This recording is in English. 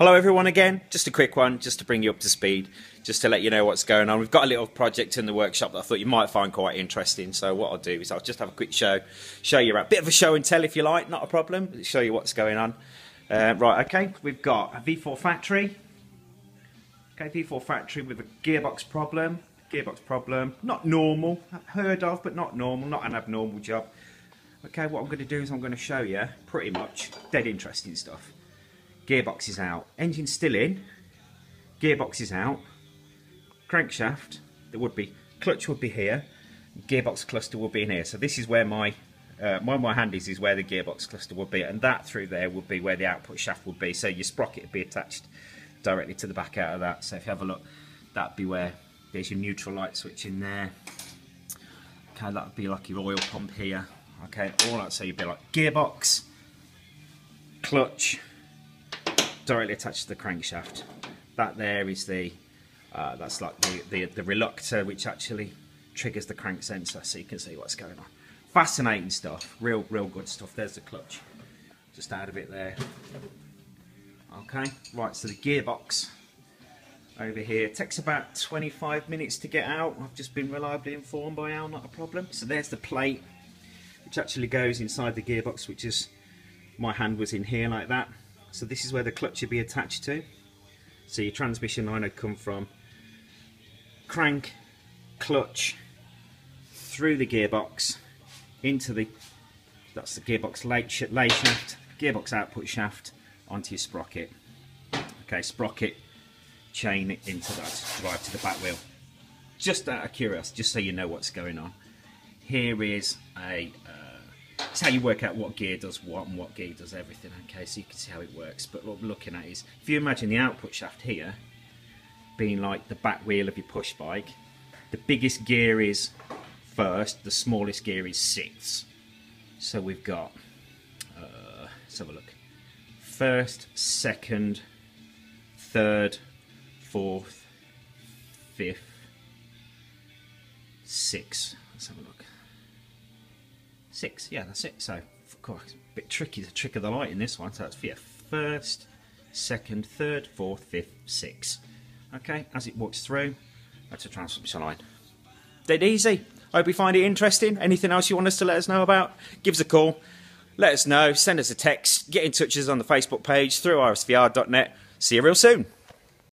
Hello everyone again, just a quick one, just to bring you up to speed, just to let you know what's going on. We've got a little project in the workshop that I thought you might find quite interesting. So what I'll do is I'll just have a quick show, show you a bit of a show and tell if you like, not a problem, show you what's going on. Uh, right, okay, we've got a V4 factory. Okay, V4 factory with a gearbox problem. Gearbox problem, not normal, heard of, but not normal, not an abnormal job. Okay, what I'm going to do is I'm going to show you pretty much dead interesting stuff gearbox is out, engine still in, gearbox is out, crankshaft, there would be, clutch would be here, gearbox cluster would be in here. So this is where my, uh, where my hand is, is where the gearbox cluster would be, and that through there would be where the output shaft would be. So your sprocket would be attached directly to the back out of that. So if you have a look, that'd be where there's your neutral light switch in there. Okay, that would be like your oil pump here. Okay, all that, so you'd be like gearbox, clutch, directly attached to the crankshaft. That there is the, uh, that's like the, the, the reluctor which actually triggers the crank sensor so you can see what's going on. Fascinating stuff, real, real good stuff. There's the clutch, just out of it there. Okay, right, so the gearbox over here. It takes about 25 minutes to get out. I've just been reliably informed by Al, not a problem. So there's the plate, which actually goes inside the gearbox, which is, my hand was in here like that. So this is where the clutch would be attached to. So your transmission line would come from crank, clutch, through the gearbox, into the, that's the gearbox lay, shaft, gearbox output shaft, onto your sprocket. Okay, sprocket, chain into that, drive to the back wheel. Just out of curiosity, just so you know what's going on. Here is a uh, it's how you work out what gear does what and what gear does everything, okay, so you can see how it works. But what we're looking at is, if you imagine the output shaft here being like the back wheel of your push bike, the biggest gear is first, the smallest gear is sixth. So we've got, uh, let's have a look, first, second, third, fourth, fifth, sixth. Let's have a look. Six, yeah, that's it. So, of course, a bit tricky, the trick of the light in this one. So that's for your first, second, third, fourth, fifth, sixth. Okay, as it walks through, that's a transmission line. Dead easy. Hope you find it interesting. Anything else you want us to let us know about? Give us a call. Let us know. Send us a text. Get in touch with us on the Facebook page through rsvr.net. See you real soon.